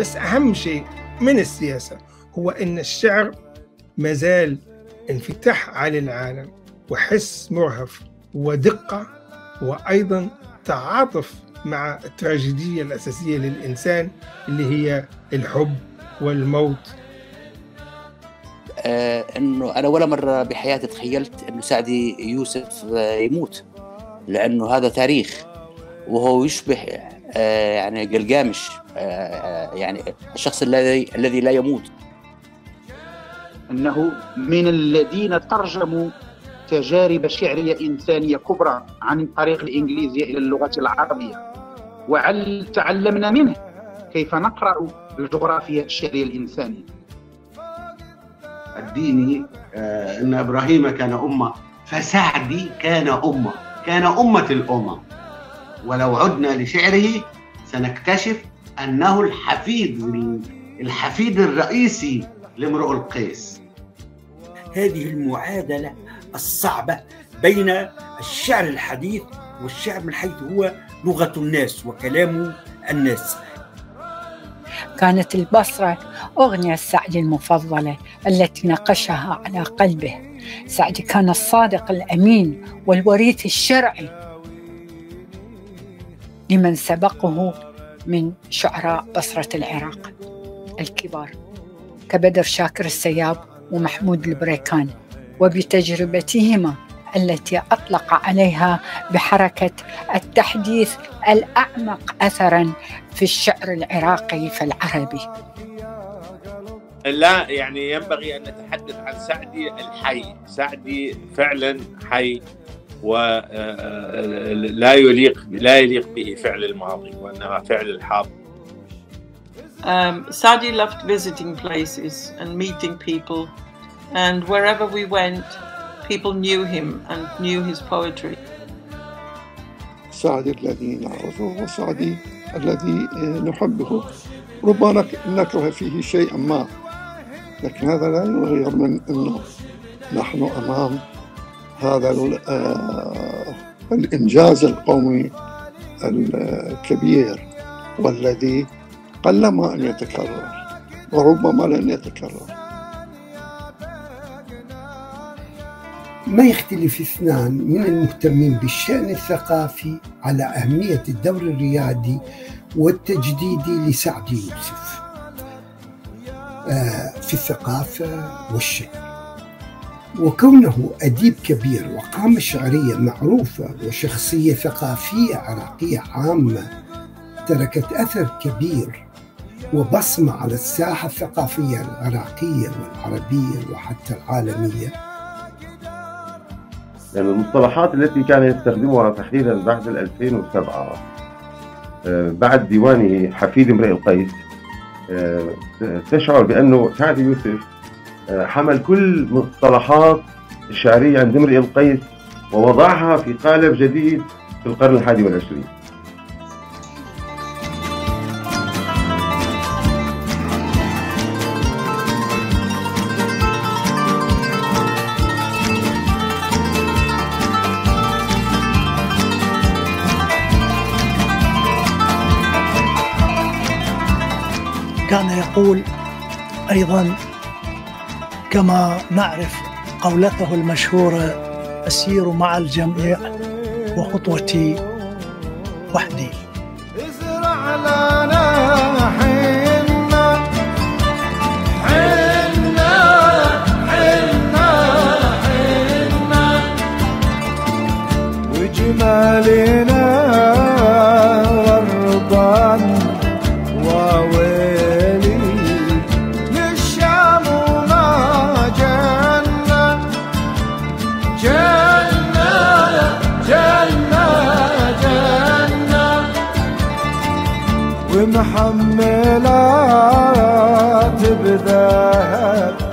بس أهم شيء من السياسة هو أن الشعر مازال انفتاح على العالم وحس مرهف ودقة وأيضا تعاطف مع التراجيدية الأساسية للإنسان اللي هي الحب والموت. آه إنه أنا ولا مرة بحياتي تخيلت إنه سعدي يوسف آه يموت لأنه هذا تاريخ وهو يشبه يعني قلقامش آه, آه، يعني الشخص الذي الذي لا يموت. إنه من الذين ترجموا تجارب شعرية إنسانية كبرى عن طريق الانجليزيه إلى اللغة العربية. وتعلمنا منه كيف نقرأ الجغرافيا الشعرية الإنسانية؟ الديني آه إن إبراهيم كان أمة فسعدي كان أمة كان أمة الأمم. ولو عدنا لشعره سنكتشف أنه الحفيد الحفيد الرئيسي لامرؤ القيس. هذه المعادلة الصعبة بين الشعر الحديث والشعر من حيث هو لغة الناس وكلام الناس. كانت البصرة أغنية سعدي المفضلة التي نقشها على قلبه. سعدي كان الصادق الأمين والوريث الشرعي. لمن سبقه من شعراء بصرة العراق الكبار كبدر شاكر السياب ومحمود البريكان وبتجربتهما التي أطلق عليها بحركة التحديث الأعمق اثرا في الشعر العراقي فالعربي. لا يعني ينبغي أن نتحدث عن سعدي الحي، سعدي فعلا حي ولا يليق لا يليق به فعل الماضي وإنما فعل الحاضر. Um, Sadi loved visiting places and meeting people, and wherever we went, people knew him and knew his poetry. سعدي الذي نعرفه وسعدي الذي نحبه ربما نكره فيه شيئا ما لكن هذا لا يغير من انه نحن امام هذا الإنجاز القومي الكبير والذي قلما أن يتكرر وربما لن يتكرر. ما يختلف اثنان من المهتمين بالشأن الثقافي على أهمية الدور الريادي والتجديدي لسعد يوسف آه، في الثقافة والشعر وكونه أديب كبير وقامة شعرية معروفة وشخصية ثقافية عراقية عامة تركت أثر كبير وبصمة على الساحة الثقافية العراقية والعربية وحتى العالمية. يعني المصطلحات التي كان يستخدمها تحديدا بعد 2007 آه، بعد ديوانه حفيد امرئ القيس آه، تشعر بأنه سعد يوسف حمل كل مصطلحات الشعرية عند امرئ القيس ووضعها في قالب جديد في القرن الحادي والعشرين. كان يقول أيضا كما نعرف قولته المشهورة أسير مع الجميع وخطوتي وحدي. ازرع لنا حنا حنا حنا حنا وجمالنا ومحملات بذهب